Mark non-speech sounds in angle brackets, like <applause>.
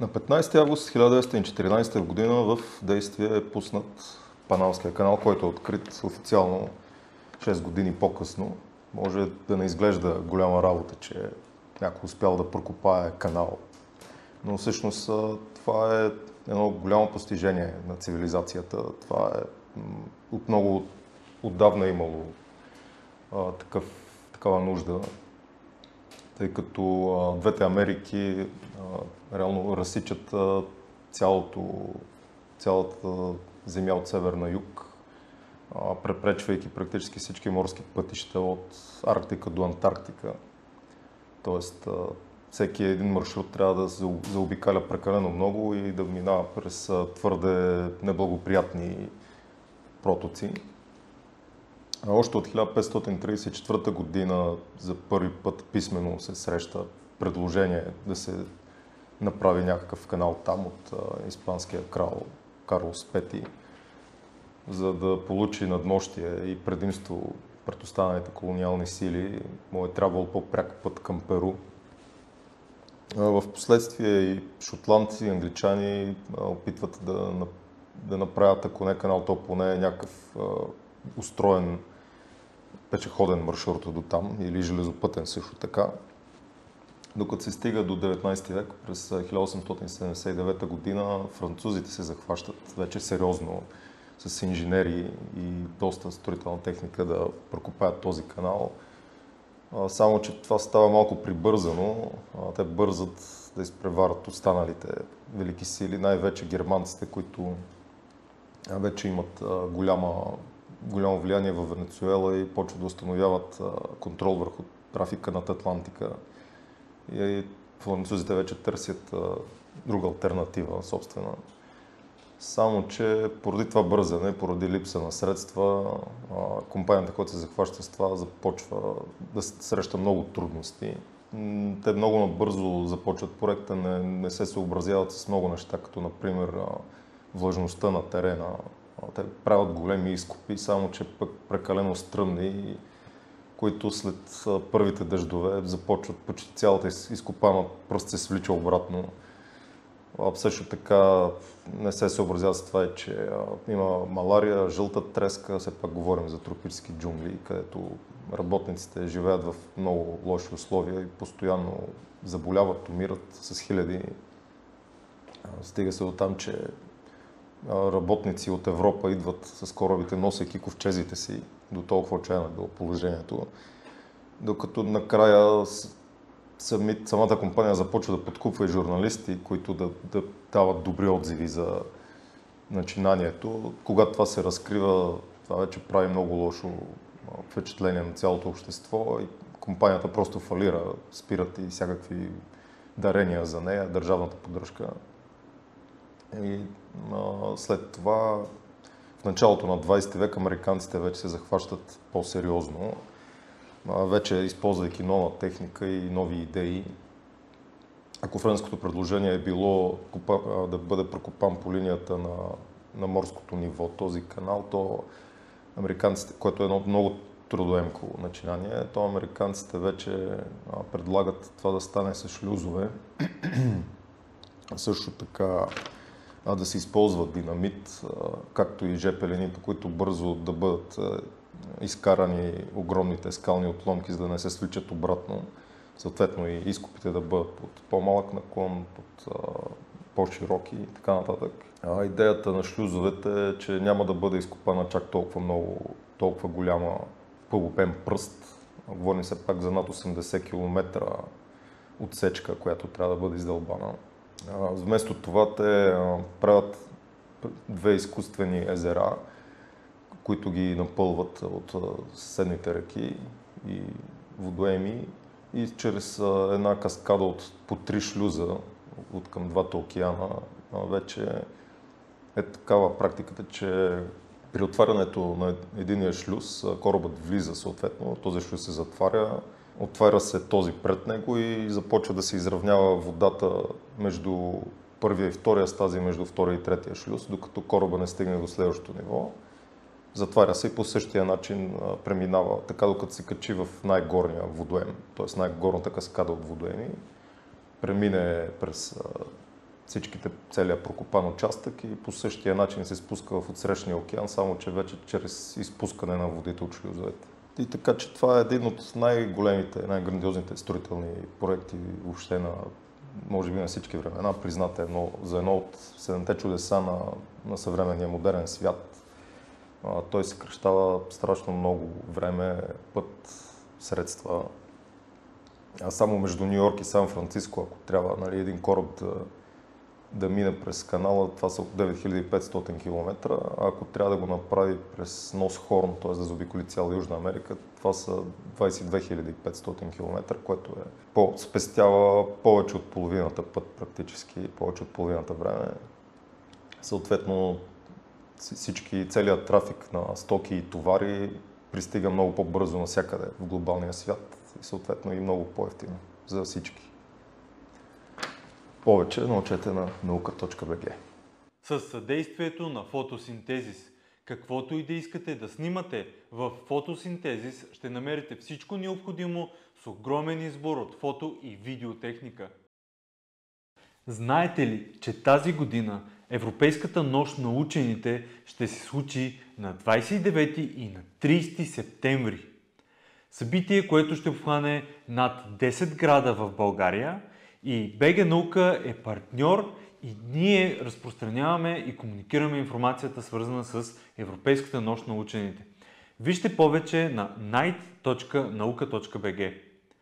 На 15 август 1914 година в действие е пуснат Паналския канал, който е открит официално 6 години по-късно. Може да не изглежда голяма работа, че някой успял да прокопае канал. Но всъщност това е едно голямо постижение на цивилизацията. Това е от много отдавна имало такъв, такава нужда тъй като а, двете Америки а, реално разсичат а, цялото, цялата земя от север на юг, а, препречвайки практически всички морски пътища от Арктика до Антарктика. Тоест, а, всеки един маршрут трябва да заобикаля прекалено много и да минава през твърде неблагоприятни протоци. Още от 1534 година за първи път писменно се среща предложение да се направи някакъв канал там от испанския крал Карлос V, за да получи надмощие и предимство пред останалите колониални сили. Му е трябвало по-пряк път към Перу. В последствие и шотландци, и англичани опитват да, да направят, ако не канал, то поне някакъв устроен пешеходен маршрут до там или железопътен също така. Докато се стига до 19 век, през 1879 година французите се захващат вече сериозно с инженери и доста строителна техника да прокопаят този канал. Само, че това става малко прибързано. Те бързат да изпреварат останалите велики сили, най-вече германците, които вече имат голяма голямо влияние в Венецуела и почват да установяват контрол върху трафика над Атлантика. И французите вече търсят друга альтернатива, собствена. Само, че поради това бързане, поради липса на средства, компанията, която се захваща с това, започва да среща много трудности. Те много набързо започват проекта, не, не се съобразяват с много неща, като например влажността на терена, те правят големи изкопи, само че пък прекалено стръмни, които след първите дъждове започват почти цялата изкопана пръст се свлича обратно. А също така не се съобразяват с това, че има малария, жълта треска, все пак говорим за тропически джунгли, където работниците живеят в много лоши условия и постоянно заболяват, умират с хиляди. Стига се до там, че работници от Европа идват с корабите, носейки ковчезите си, до толкова отчаяно било положението. Докато накрая сами, самата компания започва да подкупва и журналисти, които да, да дават добри отзиви за начинанието. Когато това се разкрива, това вече прави много лошо впечатление на цялото общество и компанията просто фалира, спират и всякакви дарения за нея, държавната поддръжка. И а, след това, в началото на 20 век, американците вече се захващат по-сериозно, а, вече използвайки нова техника и нови идеи. Ако френското предложение е било да бъде прокопан по линията на, на морското ниво този канал, то американците, което е едно много трудоемко начинание, то американците вече предлагат това да стане с шлюзове. <clears throat> Също така да се използва динамит, както и жепелени, по които бързо да бъдат изкарани огромните скални отломки, за да не се свличат обратно. Съответно и изкупите да бъдат под по-малък наклон, под по-широки и така нататък. А идеята на шлюзовете е, че няма да бъде изкопана чак толкова много, толкова голяма пълбен пръст. Говорим се пак за над 80 км отсечка, която трябва да бъде издълбана. Вместо това те правят две изкуствени езера, които ги напълват от съседните реки и водоеми и чрез една каскада от по три шлюза от към двата океана. Вече е такава практиката, че при отварянето на единия шлюз корабът влиза съответно, този шлюз се затваря, отваря се този пред него и започва да се изравнява водата между първия и втория стази, между втория и третия шлюз, докато кораба не стигне до следващото ниво. Затваря се и по същия начин преминава, така докато се качи в най-горния водоем, т.е. най-горната каскада от водоеми, премине през всичките, целият прокопан участък и по същия начин се спуска в отсрещния океан, само че вече чрез изпускане на водите от шлюзовете. И така, че това е един от най-големите, най-грандиозните строителни проекти въобще на, може би на всички времена, признат едно, за едно от седемте чудеса на, на съвременния модерен свят. А, той се кръщава страшно много време, път, средства. А само между Нью Йорк и Сан Франциско, ако трябва нали, един кораб да, да мине през канала, това са 9500 км, ако трябва да го направи през Нос Хорн, т.е. да заобиколи цяла Южна Америка, това са 22 500 км, което е по, спестява повече от половината път практически, повече от половината време. Съответно, всички, целият трафик на стоки и товари пристига много по-бързо навсякъде в глобалния свят и съответно и много по-ефтино за всички. Повече научете на наука.bg. С съдействието на фотосинтезис. Каквото и да искате да снимате, в фотосинтезис ще намерите всичко необходимо с огромен избор от фото и видеотехника. Знаете ли, че тази година Европейската нощ на учените ще се случи на 29 и на 30 септември? Събитие, което ще обхване над 10 града в България – и БГ Наука е партньор и ние разпространяваме и комуникираме информацията свързана с Европейската нощ на учените. Вижте повече на night.nauka.bg